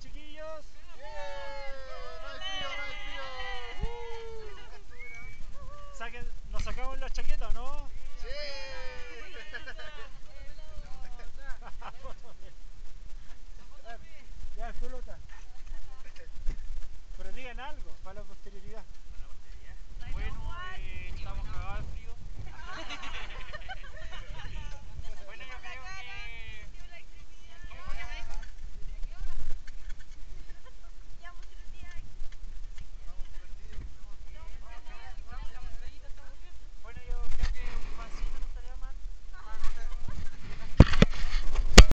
chiquillos.